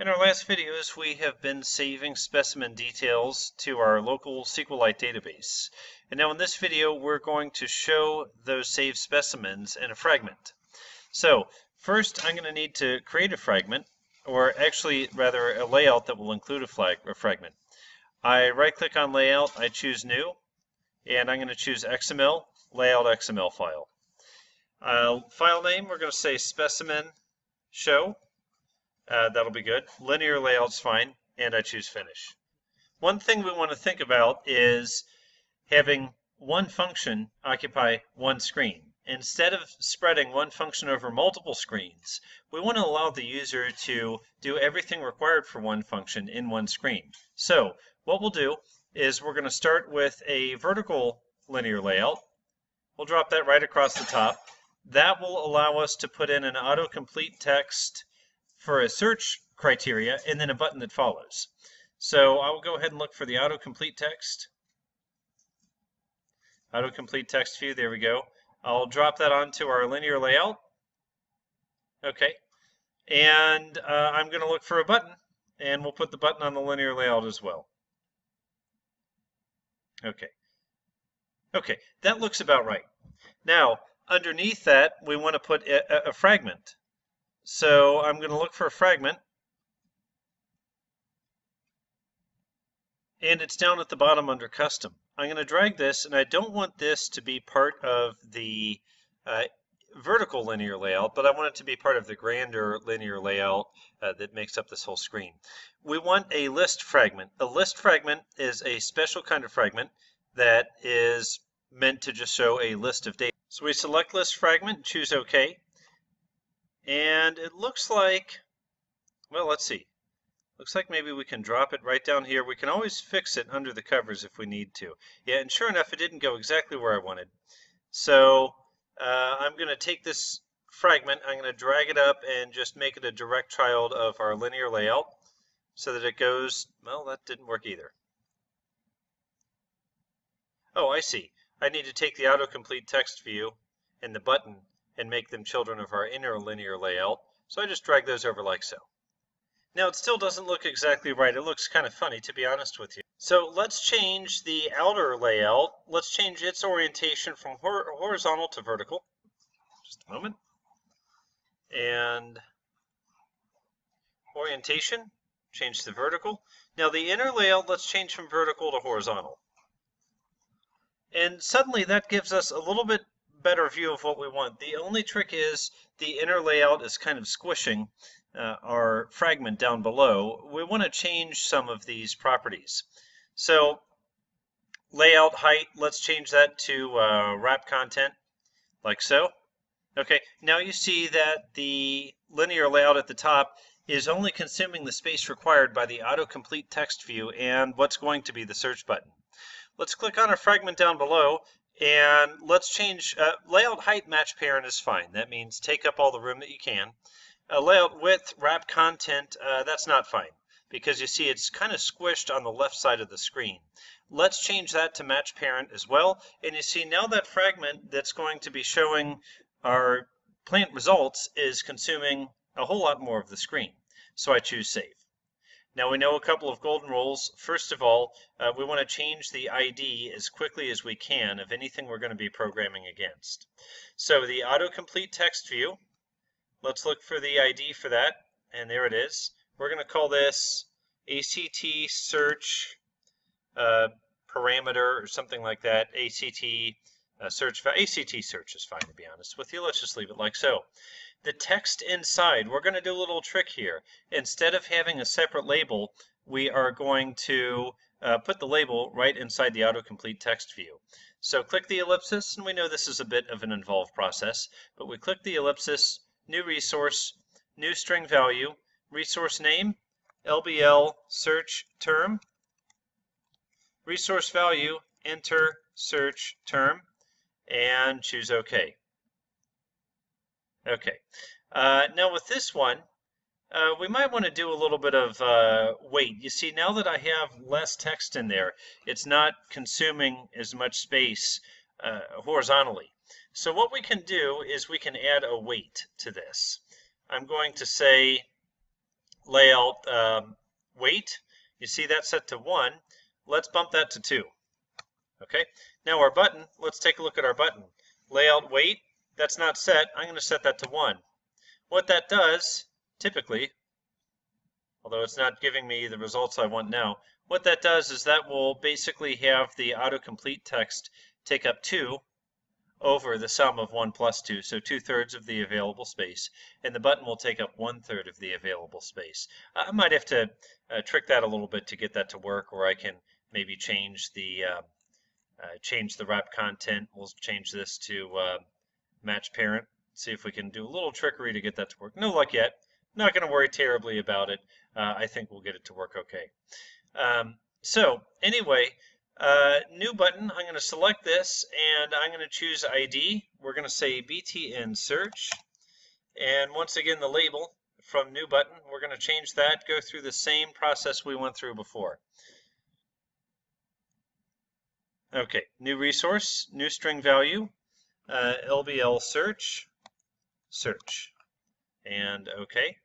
In our last videos, we have been saving specimen details to our local SQLite database. And now in this video, we're going to show those saved specimens in a fragment. So first, I'm going to need to create a fragment, or actually rather a layout that will include a, flag, a fragment. I right click on layout, I choose new, and I'm going to choose XML, layout XML file. Uh, file name, we're going to say specimen show. Uh, that'll be good. Linear layout's fine, and I choose finish. One thing we want to think about is having one function occupy one screen. Instead of spreading one function over multiple screens, we want to allow the user to do everything required for one function in one screen. So what we'll do is we're going to start with a vertical linear layout. We'll drop that right across the top. That will allow us to put in an autocomplete text for a search criteria and then a button that follows. So I will go ahead and look for the autocomplete text. Autocomplete text view, there we go. I'll drop that onto our linear layout. Okay. And uh, I'm going to look for a button, and we'll put the button on the linear layout as well. Okay. Okay, that looks about right. Now, underneath that, we want to put a, a fragment. So I'm going to look for a fragment. And it's down at the bottom under custom. I'm going to drag this, and I don't want this to be part of the uh, vertical linear layout, but I want it to be part of the grander linear layout uh, that makes up this whole screen. We want a list fragment. A list fragment is a special kind of fragment that is meant to just show a list of data. So we select list fragment, choose OK. And it looks like, well, let's see. Looks like maybe we can drop it right down here. We can always fix it under the covers if we need to. Yeah, and sure enough, it didn't go exactly where I wanted. So uh, I'm going to take this fragment, I'm going to drag it up and just make it a direct child of our linear layout so that it goes, well, that didn't work either. Oh, I see. I need to take the autocomplete text view and the button and make them children of our inner linear layout. So I just drag those over like so. Now it still doesn't look exactly right. It looks kind of funny to be honest with you. So let's change the outer layout. Let's change its orientation from hor horizontal to vertical. Just a moment. And orientation, change to vertical. Now the inner layout, let's change from vertical to horizontal. And suddenly that gives us a little bit better view of what we want. The only trick is the inner layout is kind of squishing uh, our fragment down below. We want to change some of these properties. So layout height, let's change that to uh, wrap content like so. Okay, now you see that the linear layout at the top is only consuming the space required by the autocomplete text view and what's going to be the search button. Let's click on our fragment down below and let's change, uh, layout height match parent is fine. That means take up all the room that you can. Uh, layout width, wrap content, uh, that's not fine because you see it's kind of squished on the left side of the screen. Let's change that to match parent as well. And you see now that fragment that's going to be showing our plant results is consuming a whole lot more of the screen. So I choose save. Now we know a couple of golden rules. First of all, uh, we want to change the ID as quickly as we can of anything we're going to be programming against. So the autocomplete text view, let's look for the ID for that, and there it is. We're going to call this ACT search uh, parameter or something like that. ACT uh, search, ACT search is fine to be honest with you. Let's just leave it like so. The text inside, we're going to do a little trick here. Instead of having a separate label, we are going to uh, put the label right inside the autocomplete text view. So click the ellipsis, and we know this is a bit of an involved process, but we click the ellipsis, new resource, new string value, resource name, LBL search term, resource value, enter search term, and choose OK. Okay. Uh, now with this one, uh, we might want to do a little bit of uh, weight. You see, now that I have less text in there, it's not consuming as much space uh, horizontally. So what we can do is we can add a weight to this. I'm going to say layout um, weight. You see that set to 1. Let's bump that to 2. Okay, now our button, let's take a look at our button. Layout weight, that's not set. I'm going to set that to 1. What that does, typically, although it's not giving me the results I want now, what that does is that will basically have the autocomplete text take up 2 over the sum of 1 plus 2, so 2 thirds of the available space, and the button will take up 1 third of the available space. I might have to uh, trick that a little bit to get that to work, or I can maybe change the uh, uh, change the wrap content. We'll change this to uh, match parent. See if we can do a little trickery to get that to work. No luck yet. Not going to worry terribly about it. Uh, I think we'll get it to work okay. Um, so anyway, uh, new button, I'm going to select this and I'm going to choose ID. We're going to say BTN search. And once again, the label from new button, we're going to change that, go through the same process we went through before. Okay, new resource, new string value, uh, LBL search, search, and okay.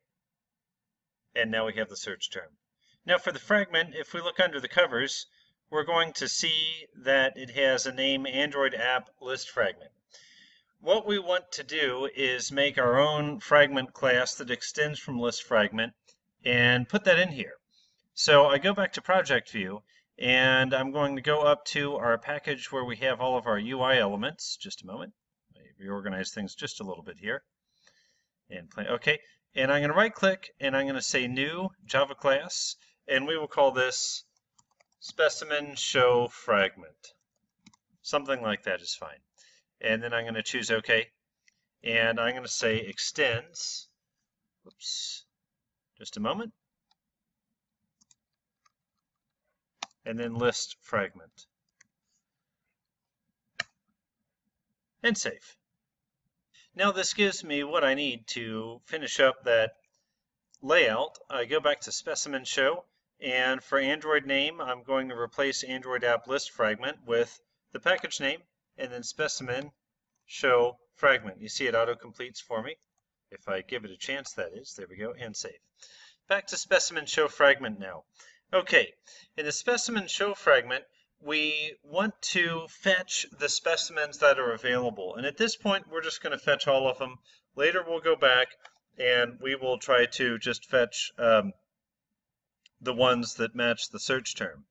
And now we have the search term. Now for the fragment, if we look under the covers, we're going to see that it has a name Android app list fragment. What we want to do is make our own fragment class that extends from list fragment and put that in here. So I go back to project view and I'm going to go up to our package where we have all of our UI elements. Just a moment. I reorganize things just a little bit here. And play, okay. And I'm going to right click and I'm going to say new Java class and we will call this specimen show fragment. Something like that is fine. And then I'm going to choose OK. And I'm going to say extends. Oops. Just a moment. And then list fragment. And save. Now this gives me what I need to finish up that layout. I go back to specimen show and for Android name, I'm going to replace Android app list fragment with the package name and then specimen show fragment. You see it auto completes for me. If I give it a chance, that is. There we go, and save. Back to specimen show fragment now. Okay, in the specimen show fragment, we want to fetch the specimens that are available. And at this point, we're just going to fetch all of them. Later, we'll go back and we will try to just fetch um, the ones that match the search term.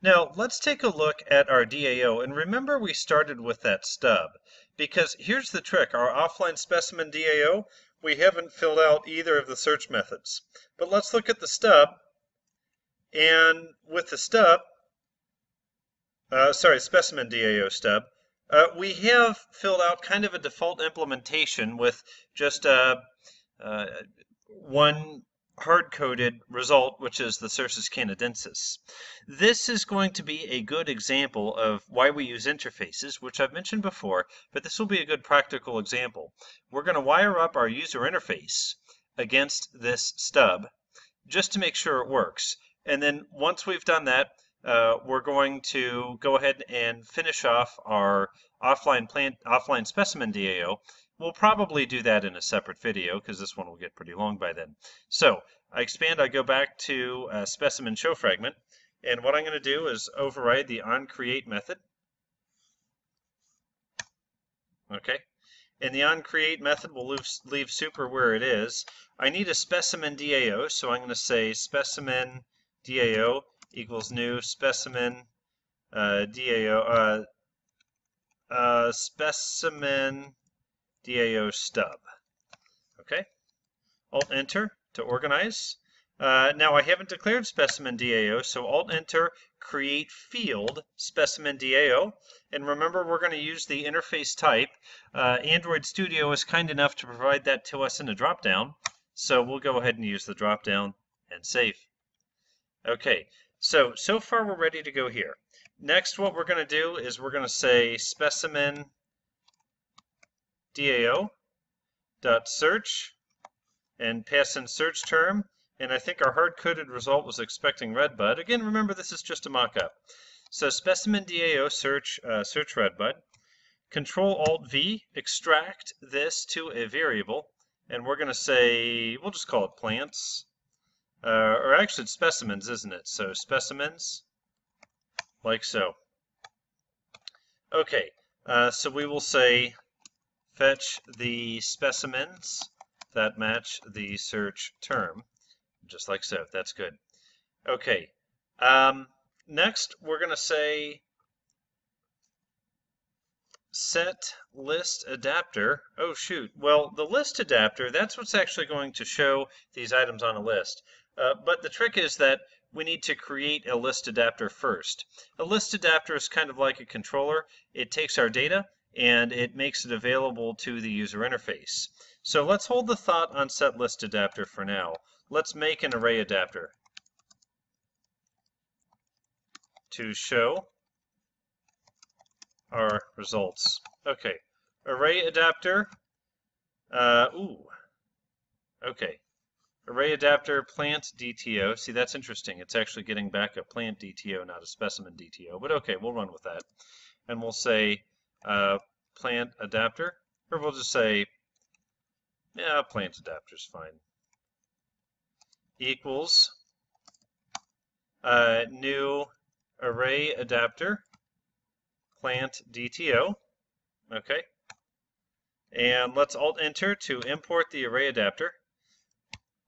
Now, let's take a look at our DAO. And remember we started with that stub. Because here's the trick. Our offline specimen DAO, we haven't filled out either of the search methods. But let's look at the stub. And with the stub, uh, sorry, specimen DAO stub, uh, we have filled out kind of a default implementation with just uh, uh one hard-coded result, which is the Cercis canadensis. This is going to be a good example of why we use interfaces, which I've mentioned before, but this will be a good practical example. We're going to wire up our user interface against this stub just to make sure it works. And then once we've done that, uh, we're going to go ahead and finish off our offline plant, offline specimen DAO We'll probably do that in a separate video because this one will get pretty long by then. So I expand, I go back to uh, specimen show fragment, and what I'm going to do is override the onCreate method. Okay, and the onCreate method will leave, leave super where it is. I need a specimen DAO, so I'm going to say specimen DAO equals new specimen uh, DAO, uh, uh, specimen DAO stub. Okay, Alt Enter to organize. Uh, now I haven't declared specimen DAO, so Alt Enter, create field specimen DAO. And remember, we're going to use the interface type. Uh, Android Studio is kind enough to provide that to us in a dropdown. So we'll go ahead and use the dropdown and save. Okay, so, so far we're ready to go here. Next, what we're going to do is we're going to say specimen DAO dot search and pass in search term. And I think our hard-coded result was expecting redbud. Again, remember this is just a mock-up. So specimen DAO search uh, search redbud. Control Alt V, extract this to a variable, and we're going to say we'll just call it plants. Uh, or actually it's specimens, isn't it? So specimens, like so. Okay, uh, so we will say fetch the specimens that match the search term, just like so. That's good. Okay, um, next we're going to say set list adapter. Oh shoot, well the list adapter, that's what's actually going to show these items on a list. Uh, but the trick is that we need to create a list adapter first. A list adapter is kind of like a controller. It takes our data and it makes it available to the user interface. So let's hold the thought on set list adapter for now. Let's make an array adapter to show our results. Okay, array adapter. Uh, ooh, okay. Array adapter plant DTO. See, that's interesting. It's actually getting back a plant DTO, not a specimen DTO. But okay, we'll run with that. And we'll say uh, plant adapter, or we'll just say, yeah, plant adapter is fine. Equals uh, new array adapter plant DTO. Okay. And let's alt enter to import the array adapter.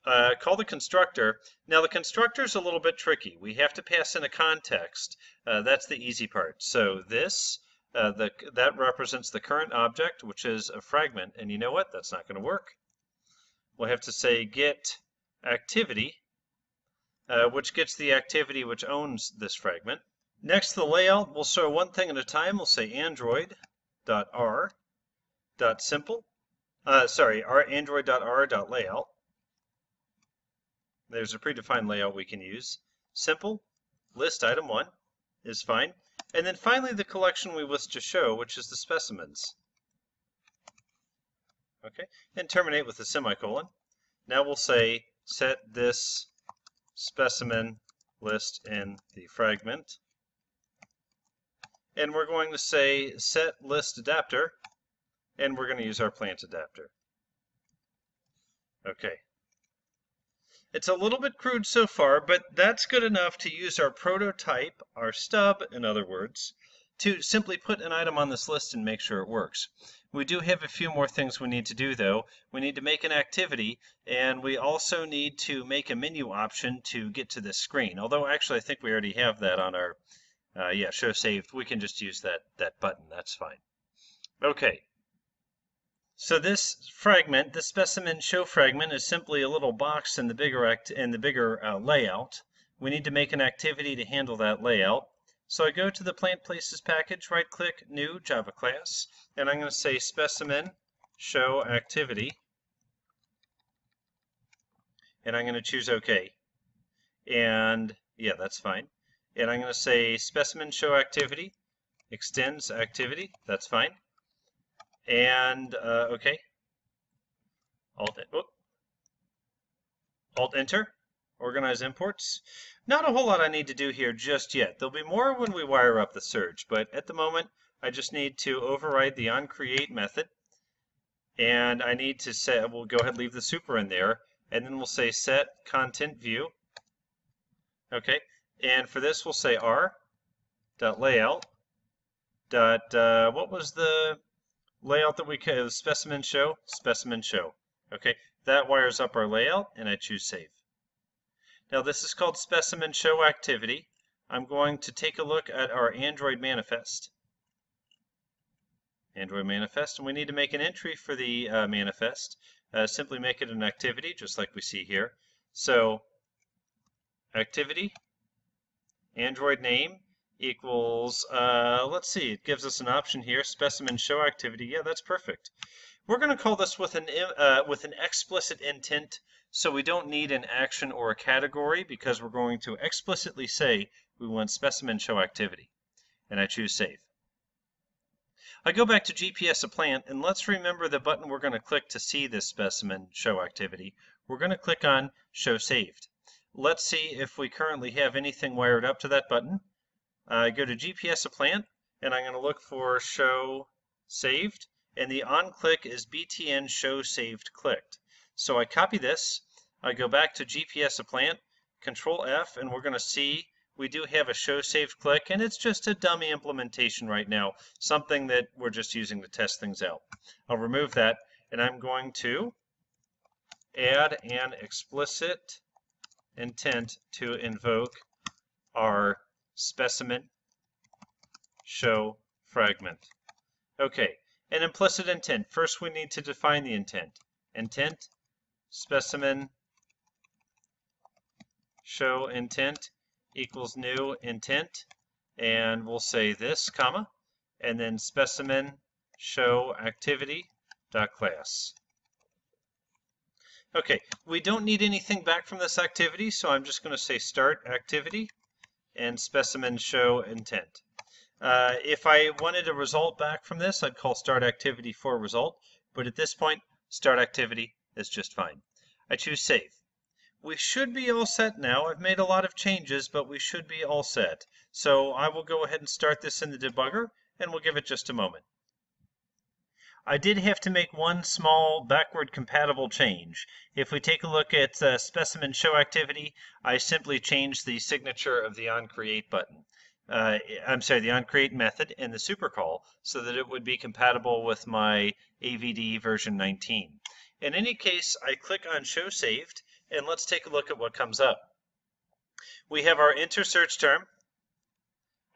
Uh, call the constructor. Now the constructor is a little bit tricky. We have to pass in a context. Uh, that's the easy part. So this, uh, the, that represents the current object, which is a fragment. And you know what? That's not going to work. We'll have to say get activity, uh, which gets the activity which owns this fragment. Next, the layout, we'll show one thing at a time. We'll say android.r.simple. Uh, sorry, our android.r.layout. There's a predefined layout we can use. Simple, list item one is fine. And then finally the collection we wish to show, which is the specimens. Okay, and terminate with a semicolon. Now we'll say set this specimen list in the fragment and we're going to say set list adapter, and we're going to use our plant adapter. Okay. It's a little bit crude so far, but that's good enough to use our prototype, our stub, in other words, to simply put an item on this list and make sure it works. We do have a few more things we need to do though. We need to make an activity and we also need to make a menu option to get to this screen. Although actually I think we already have that on our uh, yeah, show saved. We can just use that, that button. That's fine. Okay. So this fragment, the specimen show fragment, is simply a little box in the bigger act in the bigger uh, layout. We need to make an activity to handle that layout. So I go to the plant places package, right click, new Java class, and I'm going to say specimen show activity. And I'm going to choose OK. And yeah, that's fine and I'm going to say specimen show activity extends activity. That's fine. And uh, okay, Alt, Alt Enter, organize imports. Not a whole lot I need to do here just yet. There'll be more when we wire up the search, but at the moment I just need to override the onCreate method, and I need to set. We'll go ahead and leave the super in there, and then we'll say set content view. Okay, and for this, we'll say r dot layout dot uh, what was the layout that we could specimen show specimen show. Okay, that wires up our layout, and I choose save. Now this is called specimen show activity. I'm going to take a look at our Android manifest. Android manifest, and we need to make an entry for the uh, manifest. Uh, simply make it an activity, just like we see here. So, activity Android name equals, uh, let's see, it gives us an option here, specimen show activity. Yeah, that's perfect. We're going to call this with an, uh, with an explicit intent, so we don't need an action or a category because we're going to explicitly say we want specimen show activity. And I choose save. I go back to GPS a plant, and let's remember the button we're going to click to see this specimen show activity. We're going to click on Show Saved. Let's see if we currently have anything wired up to that button. I uh, go to GPS a plant and I'm going to look for show saved and the on click is btn show saved clicked. So I copy this, I go back to GPS a plant, Control F, and we're going to see we do have a show saved click, and it's just a dummy implementation right now, something that we're just using to test things out. I'll remove that, and I'm going to add an explicit intent to invoke our specimen show fragment. Okay, an implicit intent. First, we need to define the intent. Intent, specimen, show intent equals new intent, and we'll say this, comma, and then specimen show activity dot class. Okay, we don't need anything back from this activity, so I'm just going to say start activity and specimen show intent. Uh, if I wanted a result back from this, I'd call start activity for result, but at this point, start activity is just fine. I choose save. We should be all set now. I've made a lot of changes, but we should be all set. So I will go ahead and start this in the debugger, and we'll give it just a moment. I did have to make one small backward compatible change. If we take a look at uh, specimen show activity, I simply changed the signature of the onCreate button. Uh, I'm sorry, the onCreate method in the supercall so that it would be compatible with my AVD version 19. In any case, I click on show saved and let's take a look at what comes up. We have our enter search term,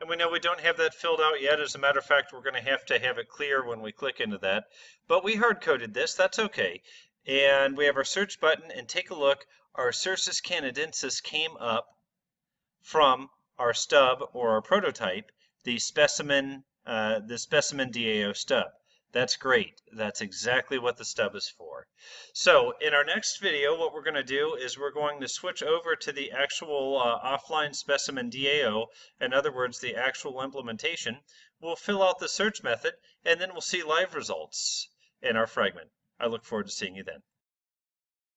and we know we don't have that filled out yet. As a matter of fact, we're going to have to have it clear when we click into that. But we hard-coded this. That's okay. And we have our search button. And take a look. Our Cercis canadensis came up from our stub or our prototype, the specimen, uh, the specimen DAO stub. That's great. That's exactly what the stub is for. So in our next video, what we're going to do is we're going to switch over to the actual uh, offline specimen DAO, in other words, the actual implementation. We'll fill out the search method, and then we'll see live results in our fragment. I look forward to seeing you then.